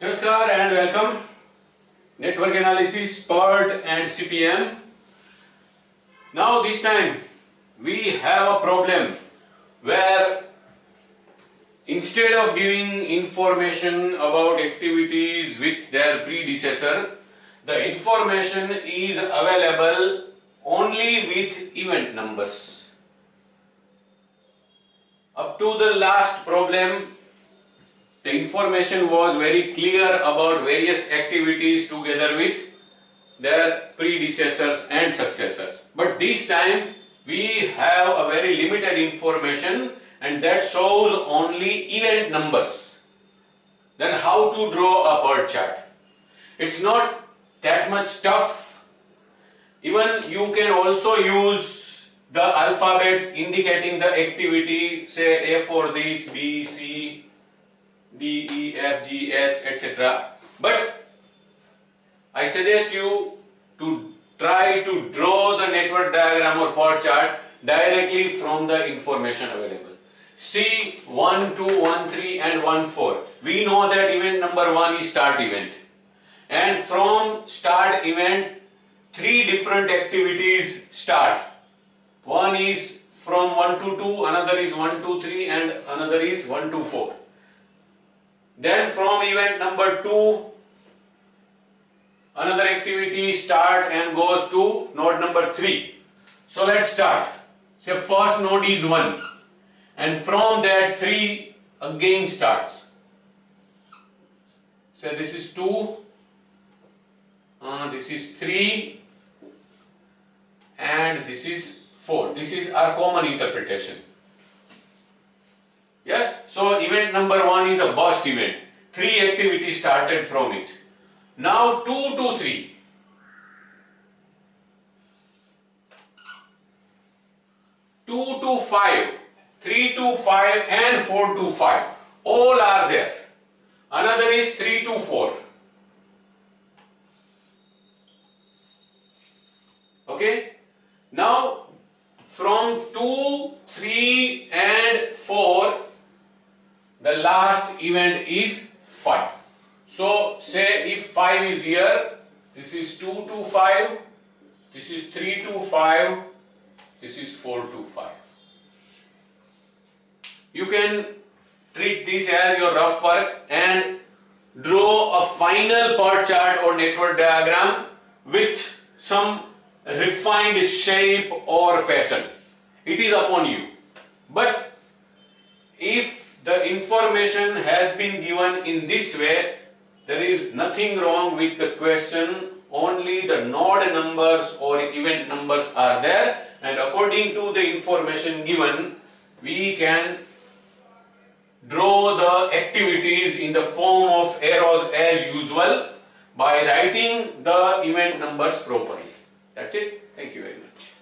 Namaskar and welcome. Network analysis, PERT and CPM. Now this time we have a problem where instead of giving information about activities with their predecessor, the information is available only with event numbers. Up to the last problem, the information was very clear about various activities together with their predecessors and successors. But this time we have a very limited information and that shows only event numbers. Then how to draw a PERT chart? It's not that much tough. Even you can also use the alphabets indicating the activity, say A for this, B, C, D, E, F, G, H, etc. But I suggest you to try to draw the network diagram or PERT chart directly from the information available. See 1, 2, 1, 3 and 1, 4. We know that event number 1 is start event. And from start event, three different activities start. One is from 1 to 2, another is 1 to 3 and another is 1 to 4. Then from event number 2, another activity start and goes to node number 3. So let's start. Say first node is 1 and from that 3 again starts. So this is 2, uh, this is 3 and this is 4. This is our common interpretation. So event number 1 is a burst event. 3 activities started from it. Now 2 to 3. Two to five, three to five, and four to five. All are there. Another is three to four. Okay. Now from two, three, and four, the last event is five. So say if 5 is here, this is 2 to 5, this is 3 to 5, this is 4 to 5. You can treat this as your rough work and draw a final PERT chart or network diagram with some refined shape or pattern. It is upon you. But if the information has been given in this way, there is nothing wrong with the question, only the node numbers or event numbers are there and according to the information given, we can draw the activities in the form of arrows as usual by writing the event numbers properly. That's it. Thank you very much.